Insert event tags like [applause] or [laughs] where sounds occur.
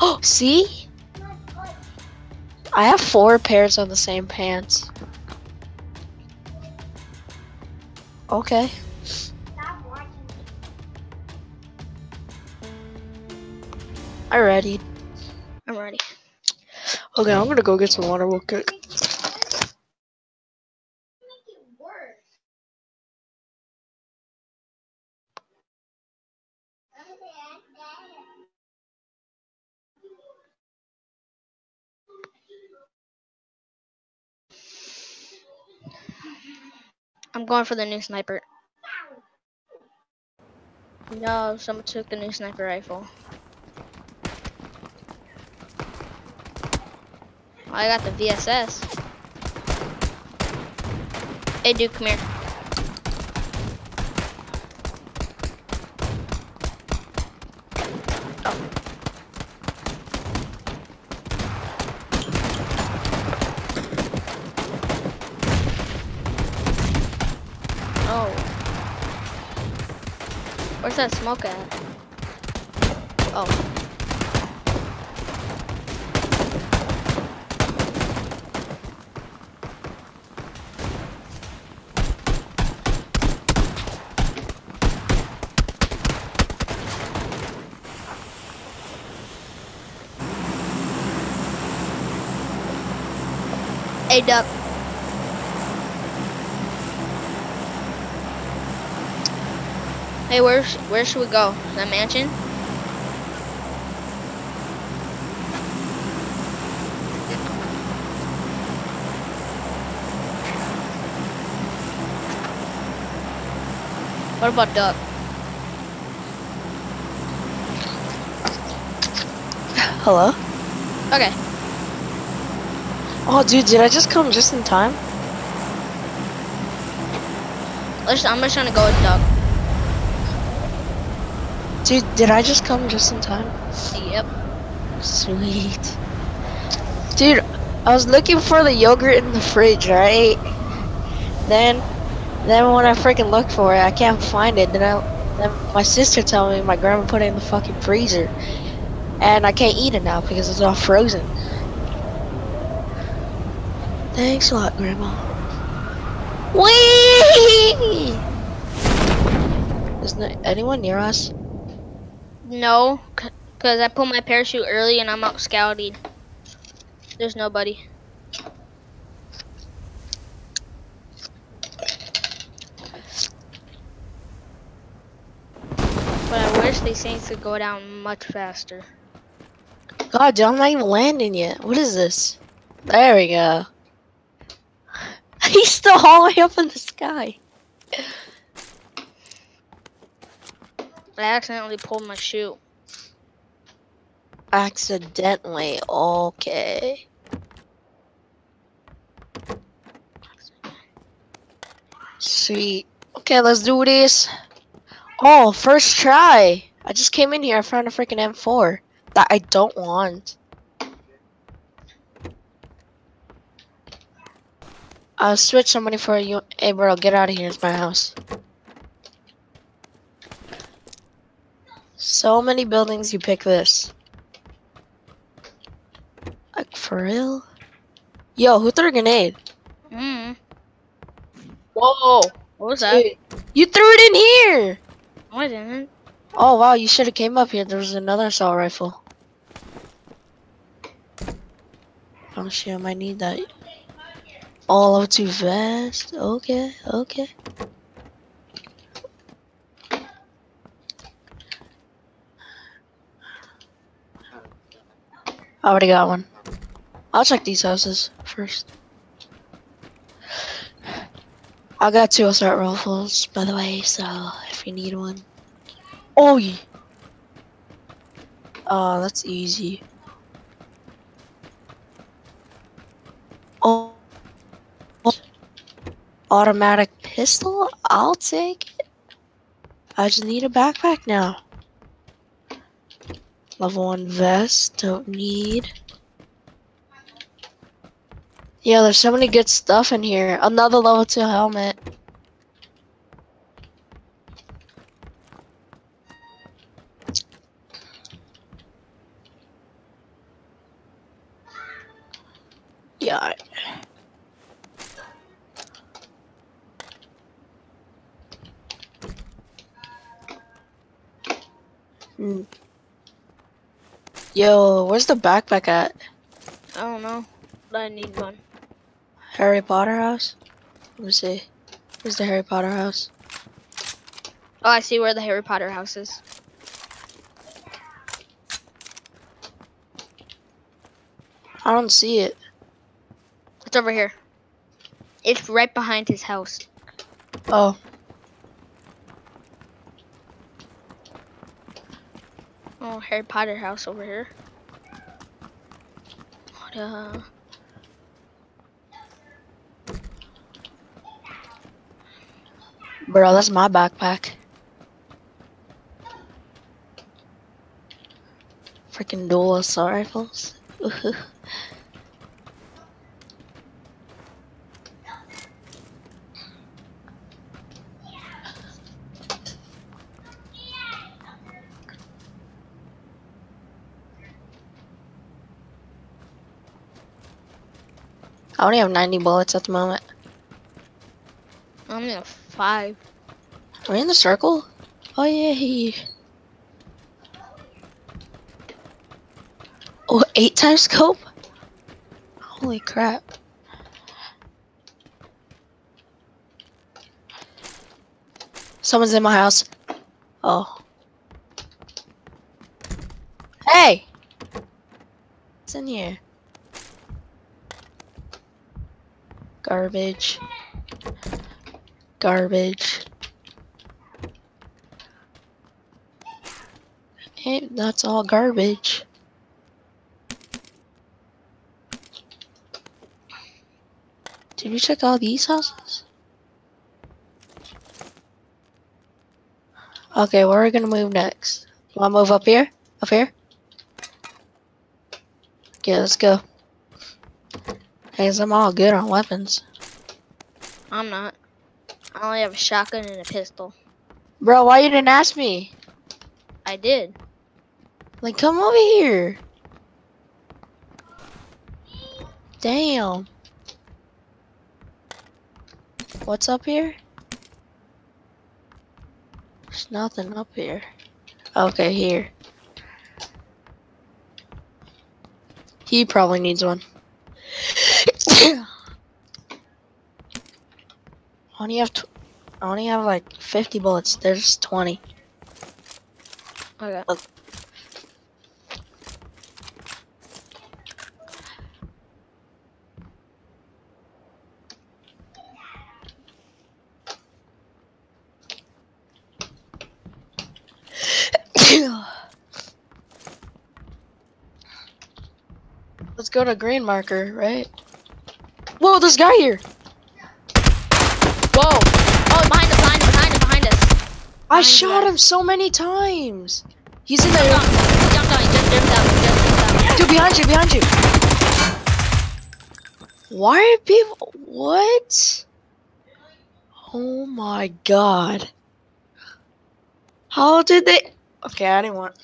Oh, [gasps] see? I have four pairs of the same pants. Okay. I'm ready. I'm ready. Okay, I'm gonna go get some water real quick. I'm going for the new sniper. No, someone took the new sniper rifle. Oh, I got the VSS. Hey, dude, come here. Oh. Where's that smoke at? Oh. Hey, Duck. Hey, where sh- where should we go? That mansion? What about Duck? Hello? Okay. Oh, dude, did I just come just in time? Let's. I'm just trying to go with Duck. Dude, did I just come just in time? Yep. Sweet. Dude, I was looking for the yogurt in the fridge, right? Then, then when I freaking looked for it, I can't find it. Then I, then my sister told me my grandma put it in the fucking freezer, and I can't eat it now because it's all frozen. Thanks a lot, grandma. Wee! Is there anyone near us? No, because I put my parachute early and I'm out scouting. There's nobody. But I wish these things could go down much faster. God, dude, I'm not even landing yet. What is this? There we go. [laughs] He's still all the way up in the sky. I accidentally pulled my shoe. Accidentally. Okay. Sweet. Okay, let's do this. Oh, first try. I just came in here. I found a freaking M4 that I don't want. I'll switch somebody for you. Hey, bro, get out of here. It's my house. So many buildings, you pick this. Like, for real? Yo, who threw a grenade? Mm. Whoa! What was that? Dude, you threw it in here! No, I didn't. Oh, wow, you should have came up here. There was another assault rifle. Oh, shit, I might need that. All over too fast. Okay, okay. I already got one. I'll check these houses first. I got two assault rifles, by the way, so if you need one. Oh, yeah. Oh, that's easy. Oh. Automatic pistol? I'll take it. I just need a backpack now. Level 1 vest, don't need. Yeah, there's so many good stuff in here. Another level 2 helmet. Yeah. Mm. Yo, where's the backpack at? I don't know, but I need one. Harry Potter house? Let me see. Where's the Harry Potter house? Oh, I see where the Harry Potter house is. I don't see it. It's over here. It's right behind his house. Oh. Oh, Harry Potter house over here. What, uh... Bro, that's my backpack. Freaking dual assault rifles. [laughs] I only have 90 bullets at the moment. I'm at five. Are we in the circle? Oh, yeah. Oh, eight times scope? Holy crap. Someone's in my house. Oh. Hey! What's in here? Garbage. Garbage. Hey, that's all garbage. Did we check all these houses? Okay, where are we gonna move next? You wanna move up here? Up here? Okay, let's go. I'm all good on weapons. I'm not. I only have a shotgun and a pistol. Bro, why you didn't ask me? I did. Like, come over here. Damn. What's up here? There's nothing up here. Okay, here. He probably needs one. I only have I only have like 50 bullets. There's 20. Okay. [coughs] Let's go to green marker, right? Whoa, this guy here! Whoa! Oh, behind us, behind us, behind us, behind us. I shot him so many times! He's in Jump there. down, jump down, just out, he just jumped out. Dude, behind you, behind you! Why are people. What? Oh my god. How did they. Okay, I didn't want.